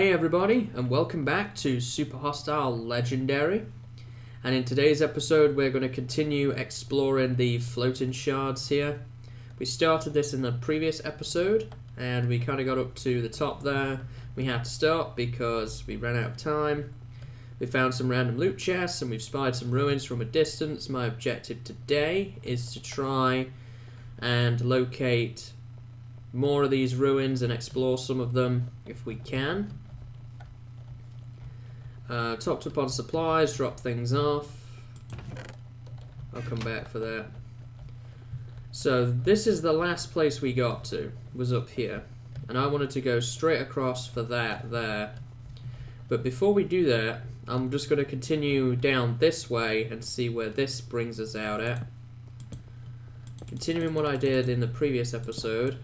Hey everybody, and welcome back to Super Hostile Legendary. And in today's episode, we're going to continue exploring the floating shards here. We started this in the previous episode, and we kind of got up to the top there. We had to stop because we ran out of time. We found some random loot chests, and we've spied some ruins from a distance. My objective today is to try and locate more of these ruins and explore some of them if we can. Uh, topped up on supplies, drop things off. I'll come back for that. So this is the last place we got to, was up here. And I wanted to go straight across for that there. But before we do that, I'm just going to continue down this way and see where this brings us out at. Continuing what I did in the previous episode.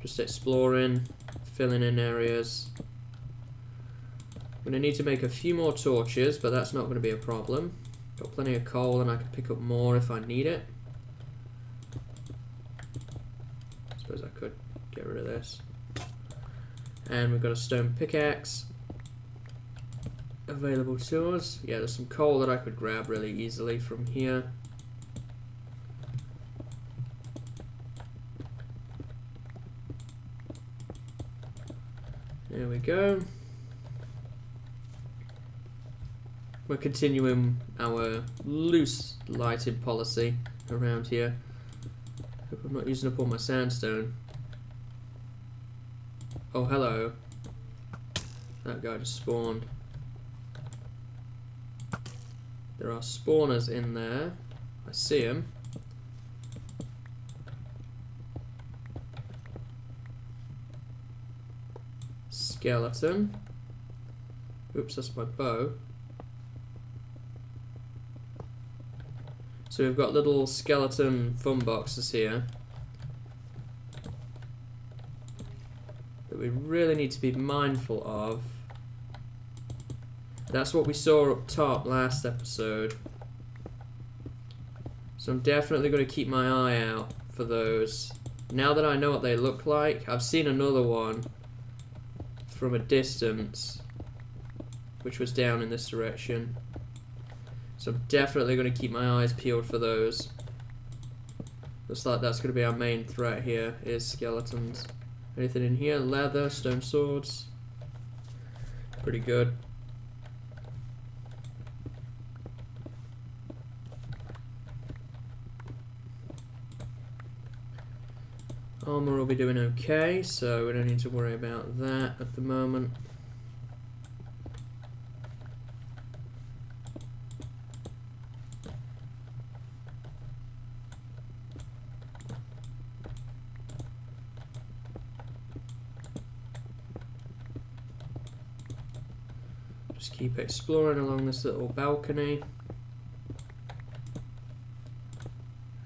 Just exploring, filling in areas. I'm going to need to make a few more torches, but that's not going to be a problem. Got plenty of coal and I can pick up more if I need it. suppose I could get rid of this. And we've got a stone pickaxe available to us. Yeah, there's some coal that I could grab really easily from here. There we go. We're continuing our loose lighting policy around here. Hope I'm not using up all my sandstone. Oh, hello. That guy just spawned. There are spawners in there. I see them. Skeleton. Oops, that's my bow. So we've got little skeleton fun boxes here. That we really need to be mindful of. That's what we saw up top last episode. So I'm definitely going to keep my eye out for those. Now that I know what they look like, I've seen another one from a distance, which was down in this direction. So I'm definitely going to keep my eyes peeled for those. Looks like that's going to be our main threat here, is skeletons. Anything in here? Leather, stone swords. Pretty good. Armor will be doing okay, so we don't need to worry about that at the moment. Just keep exploring along this little balcony.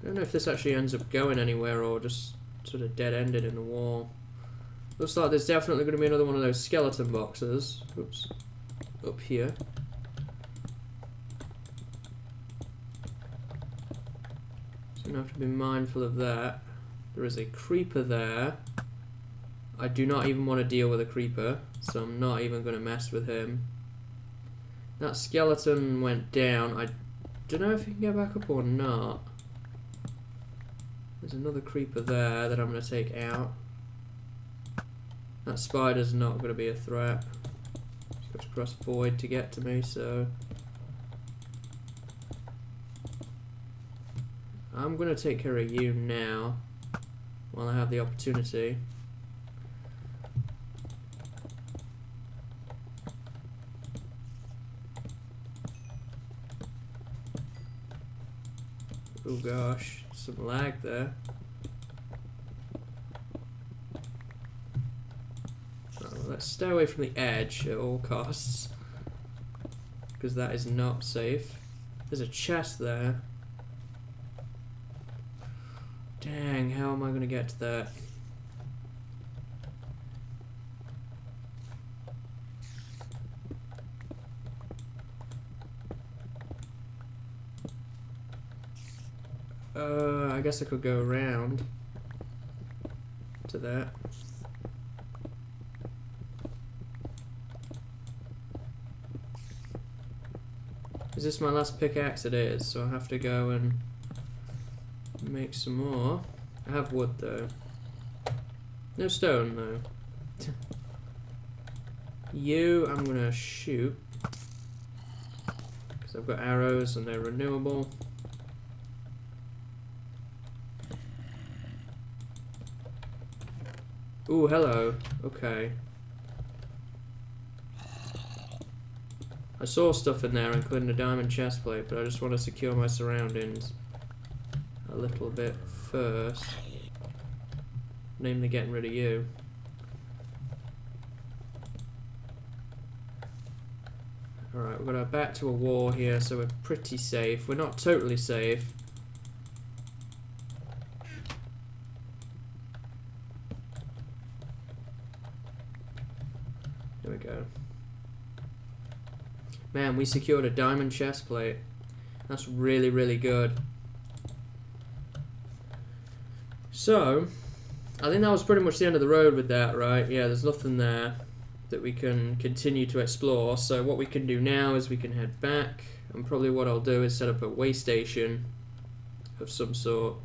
I don't know if this actually ends up going anywhere or just sort of dead-ended in the wall. Looks like there's definitely going to be another one of those skeleton boxes. Oops. Up here. So you have to be mindful of that. There is a creeper there. I do not even want to deal with a creeper, so I'm not even going to mess with him. That skeleton went down. I don't know if he can get back up or not. There's another creeper there that I'm going to take out. That spider's not going to be a threat. It's got to cross void to get to me, so... I'm going to take care of you now, while I have the opportunity. Oh gosh, some lag there. Oh, let's stay away from the edge at all costs. Because that is not safe. There's a chest there. Dang, how am I going to get to that? Uh, I guess I could go around to that. Is this my last pickaxe? It is, so I have to go and make some more. I have wood though. No stone though. you, I'm gonna shoot. Because I've got arrows and they're renewable. Ooh, hello. Okay. I saw stuff in there, including a diamond chest plate, but I just want to secure my surroundings a little bit first. Namely, getting rid of you. Alright, we're going to back to a war here, so we're pretty safe. We're not totally safe. There we go. Man, we secured a diamond chest plate. That's really, really good. So, I think that was pretty much the end of the road with that, right? Yeah, there's nothing there that we can continue to explore. So what we can do now is we can head back, and probably what I'll do is set up a way station of some sort.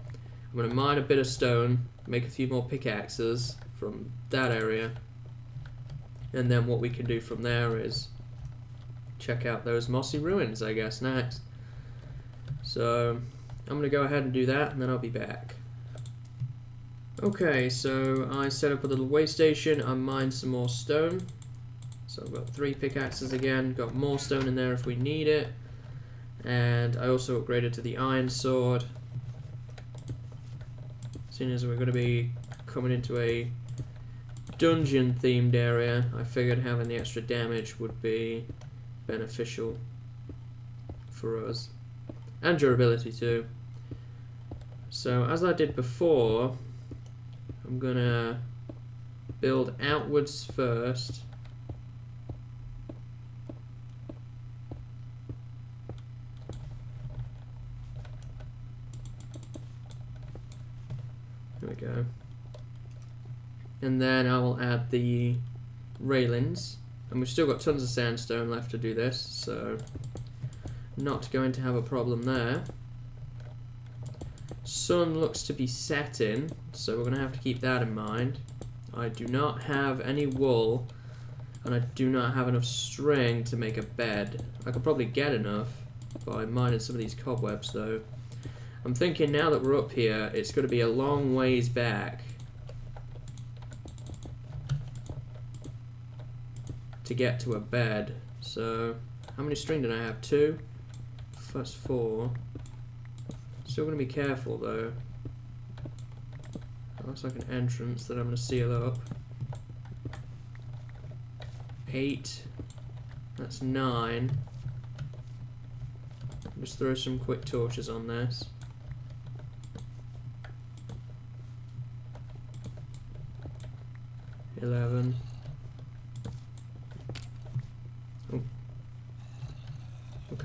I'm going to mine a bit of stone, make a few more pickaxes from that area, and then what we can do from there is check out those mossy ruins, I guess, next. So I'm going to go ahead and do that, and then I'll be back. Okay, so I set up a little way station, I mined some more stone. So I've got three pickaxes again, got more stone in there if we need it. And I also upgraded to the iron sword. Seeing as we're going to be coming into a dungeon themed area, I figured having the extra damage would be beneficial for us. And durability too. So as I did before, I'm gonna build outwards first. There we go. And then I will add the railings. And we've still got tons of sandstone left to do this, so not going to have a problem there. Sun looks to be setting, so we're going to have to keep that in mind. I do not have any wool, and I do not have enough string to make a bed. I could probably get enough by mining some of these cobwebs, though. I'm thinking now that we're up here, it's going to be a long ways back to get to a bed. So, how many string did I have? Two? That's four. Still to be careful though. That looks like an entrance that I'm to seal up. Eight. That's nine. Just throw some quick torches on this. Eleven.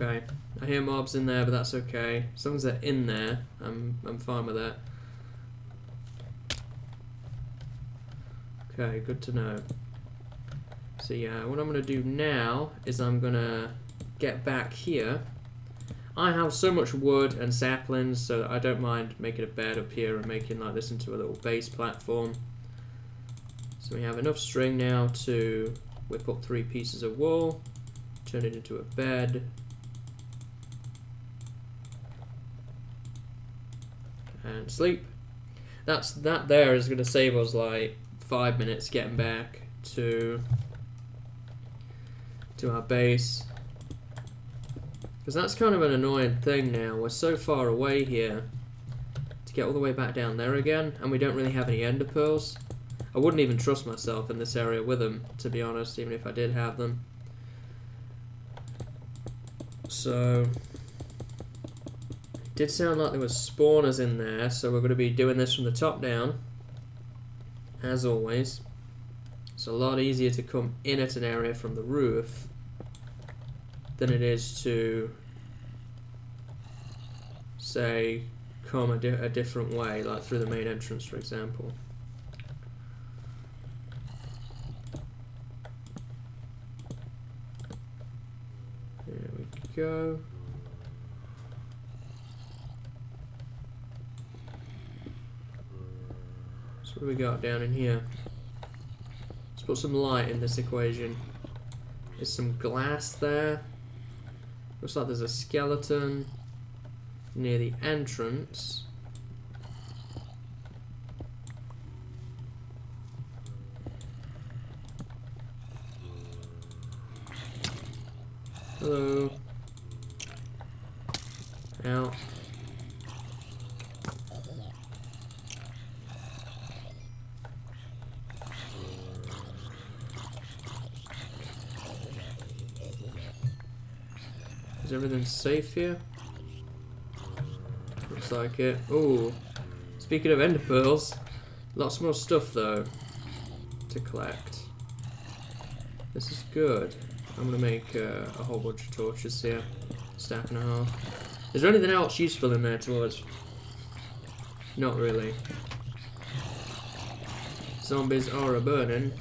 Okay. I hear mobs in there, but that's okay. As long as they're in there, I'm I'm fine with that. Okay, good to know. So yeah, what I'm going to do now is I'm going to get back here. I have so much wood and saplings, so I don't mind making a bed up here and making like this into a little base platform. So we have enough string now to whip up three pieces of wool, turn it into a bed, and sleep. That's that there is going to save us like five minutes getting back to to our base. Because that's kind of an annoying thing now. We're so far away here to get all the way back down there again, and we don't really have any ender pearls. I wouldn't even trust myself in this area with them, to be honest, even if I did have them. So, did sound like there was spawners in there, so we're going to be doing this from the top down, as always. It's a lot easier to come in at an area from the roof than it is to, say, come a, di a different way, like through the main entrance, for example. There we go. So what do we got down in here? Let's put some light in this equation. There's some glass there. Looks like there's a skeleton near the entrance. Hello. Out. Is everything safe here? Looks like it. Ooh. Speaking of ender pearls, lots more stuff though to collect. This is good. I'm gonna make uh, a whole bunch of torches here. Stack and a half. Is there anything else useful in there towards? Not really. Zombies are a burning.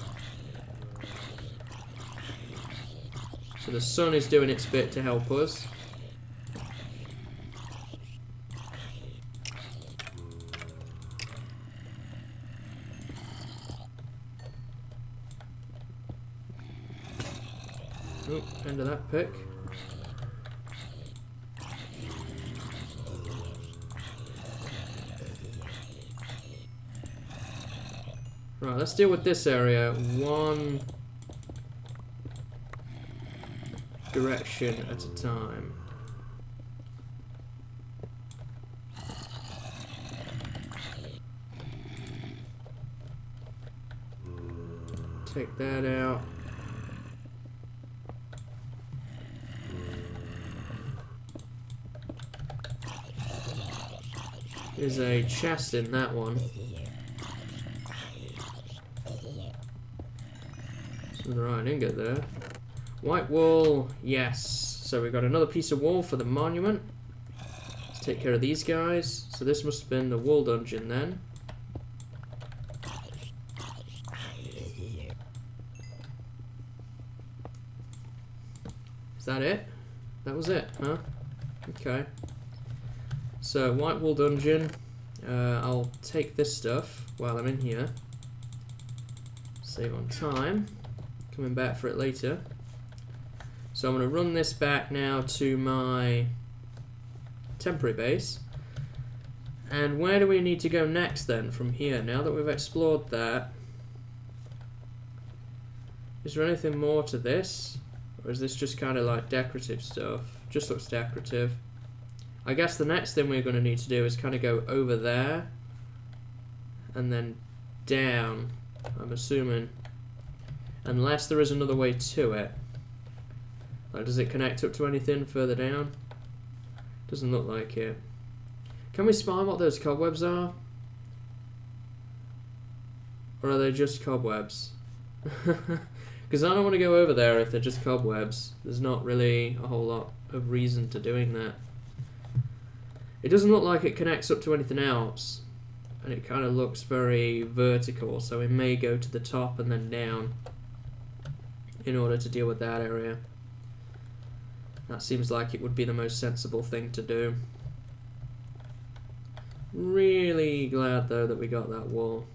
So the sun is doing its bit to help us. End of that pick. Right, let's deal with this area one direction at a time. Take that out. There's a chest in that one. Some iron ingot there. White wool, yes. So we've got another piece of wool for the monument. Let's take care of these guys. So this must have been the wool dungeon then. Is that it? That was it, huh? Okay. So, White Wool Dungeon. Uh, I'll take this stuff while I'm in here. Save on time. Coming back for it later. So I'm going to run this back now to my temporary base. And where do we need to go next then from here? Now that we've explored that, is there anything more to this? Or is this just kind of like decorative stuff? Just looks decorative. I guess the next thing we're going to need to do is kind of go over there and then down, I'm assuming. Unless there is another way to it. Like, does it connect up to anything further down? Doesn't look like it. Can we spy what those cobwebs are? Or are they just cobwebs? Because I don't want to go over there if they're just cobwebs. There's not really a whole lot of reason to doing that. It doesn't look like it connects up to anything else. And it kind of looks very vertical, so we may go to the top and then down in order to deal with that area. That seems like it would be the most sensible thing to do. Really glad though that we got that wool.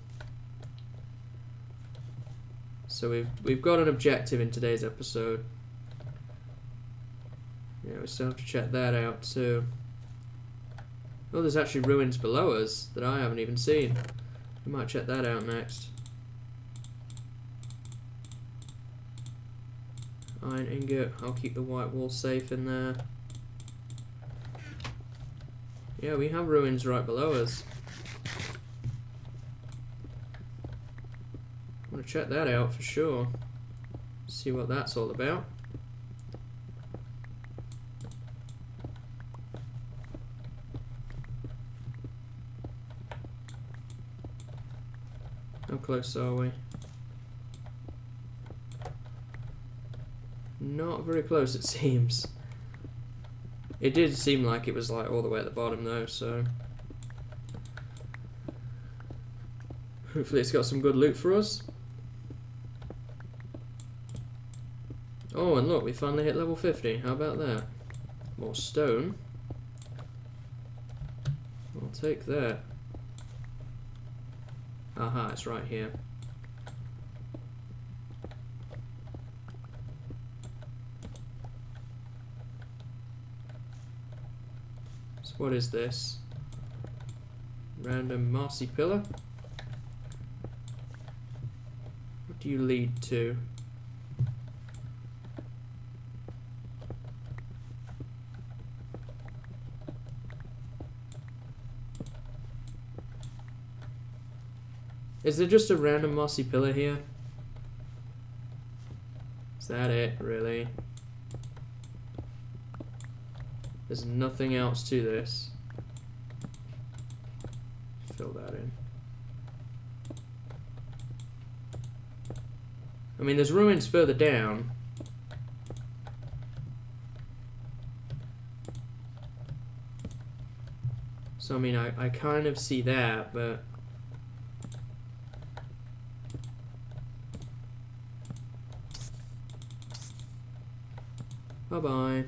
So we've we've got an objective in today's episode. Yeah, we still have to check that out too. Oh, there's actually ruins below us that I haven't even seen. We might check that out next. Iron ingot. I'll keep the white wool safe in there. Yeah, we have ruins right below us. I'm gonna check that out for sure. See what that's all about. Close are we? Not very close, it seems. It did seem like it was like all the way at the bottom though, so... Hopefully it's got some good loot for us. Oh, and look, we finally hit level 50. How about that? More stone. I'll take that. Aha, it's right here. So what is this? Random mossy pillar? What do you lead to? Is there just a random mossy pillar here? Is that it, really? There's nothing else to this. Fill that in. I mean, there's ruins further down. So, I mean, I, I kind of see that, but... Bye-bye.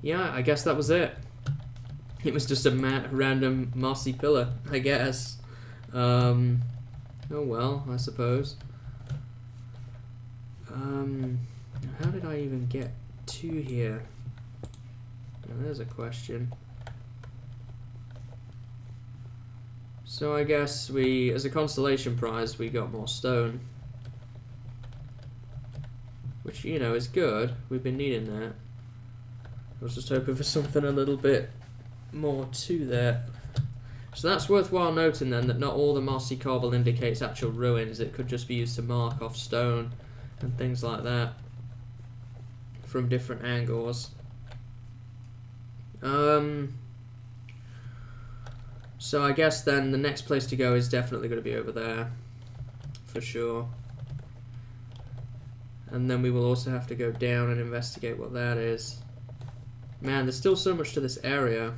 Yeah, I guess that was it. It was just a ma random mossy pillar, I guess. Um, oh well, I suppose. Um, how did I even get to here? Now, there's a question. So I guess we, as a constellation prize, we got more stone. Which, you know, is good. We've been needing that. I was just hoping for something a little bit more to that. So that's worthwhile noting then that not all the mossy cobble indicates actual ruins. It could just be used to mark off stone and things like that from different angles. Um, so I guess then the next place to go is definitely going to be over there for sure. And then we will also have to go down and investigate what that is. Man, there's still so much to this area.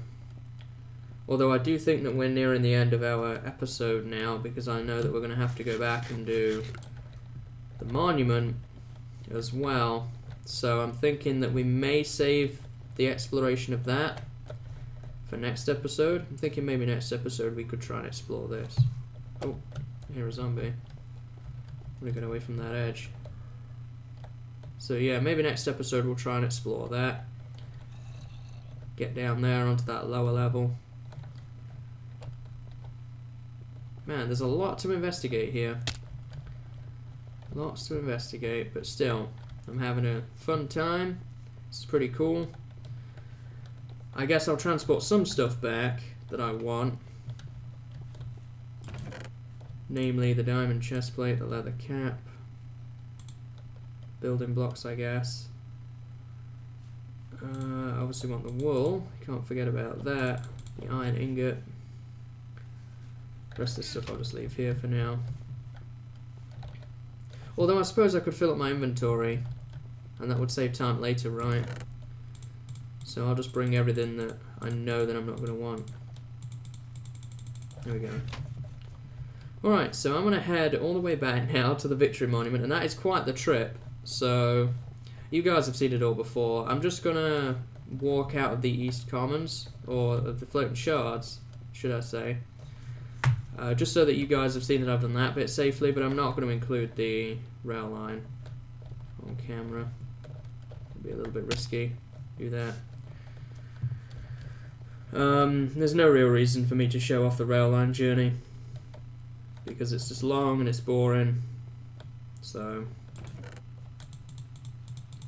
Although I do think that we're nearing the end of our episode now because I know that we're going to have to go back and do the monument as well. So I'm thinking that we may save the exploration of that for next episode. I'm thinking maybe next episode we could try and explore this. Oh, here a zombie. I'm going to get away from that edge. So yeah, maybe next episode we'll try and explore that. Get down there onto that lower level. Man, there's a lot to investigate here. Lots to investigate, but still, I'm having a fun time. It's pretty cool. I guess I'll transport some stuff back that I want. Namely the diamond chestplate, the leather cap, building blocks, I guess. Uh, obviously want the wool, can't forget about that. The iron ingot. The rest of this stuff I'll just leave here for now. Although I suppose I could fill up my inventory, and that would save time later, right? So I'll just bring everything that I know that I'm not going to want. There we go. Alright, so I'm going to head all the way back now to the Victory Monument, and that is quite the trip. So, you guys have seen it all before. I'm just gonna walk out of the East Commons, or of the Floating Shards, should I say. Uh, just so that you guys have seen that I've done that bit safely, but I'm not going to include the rail line on camera. It'll be a little bit risky. Do that. Um, there's no real reason for me to show off the rail line journey because it's just long and it's boring. So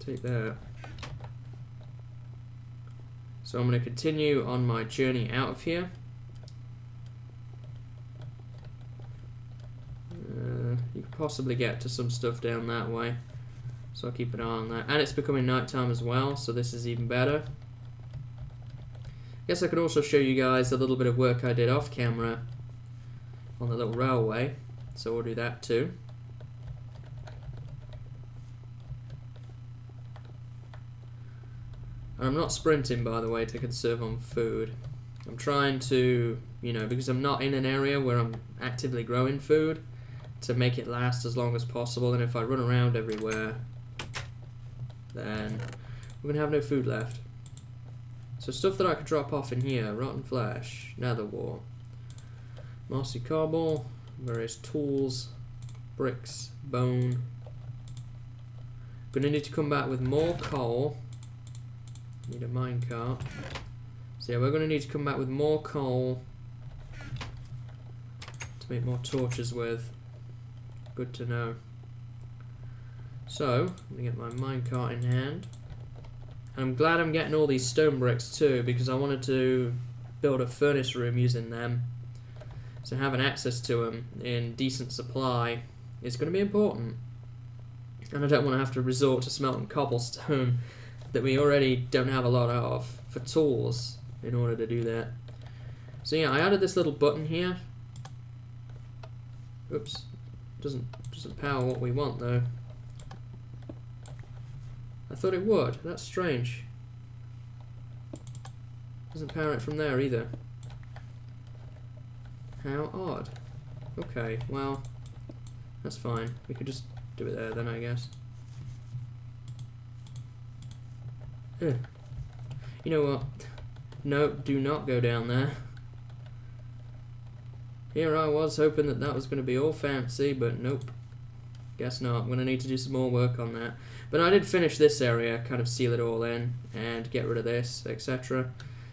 Take that. So I'm going to continue on my journey out of here. Uh, you could possibly get to some stuff down that way. So I'll keep an eye on that. And it's becoming nighttime as well, so this is even better. I guess I could also show you guys a little bit of work I did off camera on the little railway. So we'll do that too. I'm not sprinting, by the way, to conserve on food. I'm trying to, you know, because I'm not in an area where I'm actively growing food, to make it last as long as possible. And if I run around everywhere, then we're going to have no food left. So stuff that I could drop off in here, rotten flesh, nether wart, mossy cobble, various tools, bricks, bone. Gonna need to come back with more coal. Need a minecart. So yeah, we're gonna need to come back with more coal to make more torches with. Good to know. So, let me get my minecart in hand. And I'm glad I'm getting all these stone bricks too, because I wanted to build a furnace room using them. So having access to them in decent supply is going to be important. And I don't want to have to resort to smelting cobblestone that we already don't have a lot of for tools in order to do that. So yeah, I added this little button here. Oops, doesn't doesn't power what we want though. I thought it would. That's strange. Doesn't power it from there either. How odd. Okay, well, that's fine. We could just do it there then, I guess. You know what? No, do not go down there. Here I was hoping that that was going to be all fancy, but nope. Guess not. I'm going to need to do some more work on that. But I did finish this area, kind of seal it all in, and get rid of this, etc.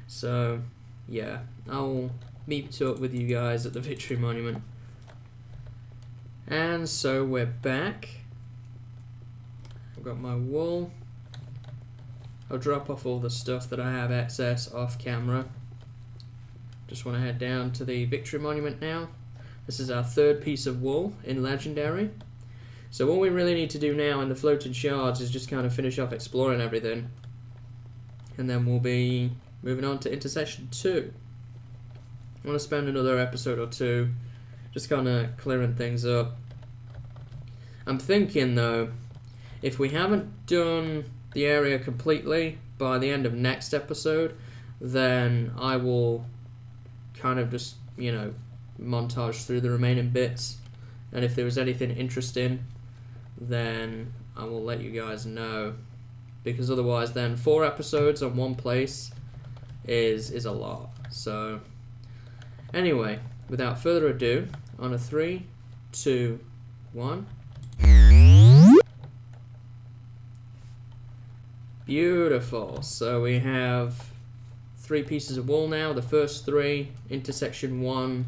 So, yeah, I'll meet up with you guys at the Victory Monument. And so we're back. I've got my wool. I'll drop off all the stuff that I have access off camera. Just want to head down to the Victory Monument now. This is our third piece of wool in Legendary. So what we really need to do now in the floating shards is just kind of finish off exploring everything. And then we'll be moving on to intersection 2. I want to spend another episode or two just kind of clearing things up. I'm thinking though, if we haven't done the area completely by the end of next episode, then I will kind of just, you know, montage through the remaining bits. And if there was anything interesting, then I will let you guys know. Because otherwise, then four episodes on one place is is a lot. So, anyway, without further ado, on a three, two, one. Beautiful. So we have three pieces of wool now. The first three, intersection one,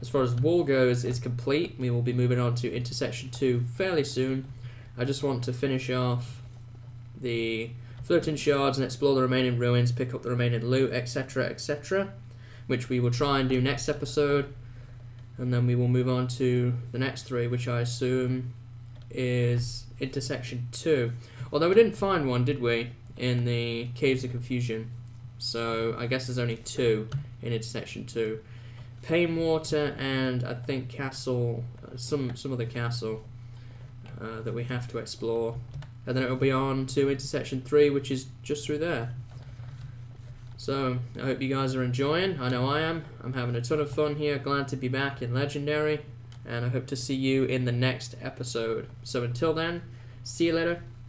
as far as wool goes, is complete. We will be moving on to intersection two fairly soon. I just want to finish off the floating shards and explore the remaining ruins, pick up the remaining loot, etc., etc., which we will try and do next episode. And then we will move on to the next three, which I assume is intersection two. Although we didn't find one, did we, in the Caves of Confusion? So I guess there's only two in intersection two. Painwater and I think Castle, uh, some some other castle uh, that we have to explore. And then it'll be on to intersection three, which is just through there. So I hope you guys are enjoying. I know I am. I'm having a ton of fun here. Glad to be back in Legendary. And I hope to see you in the next episode. So until then, see you later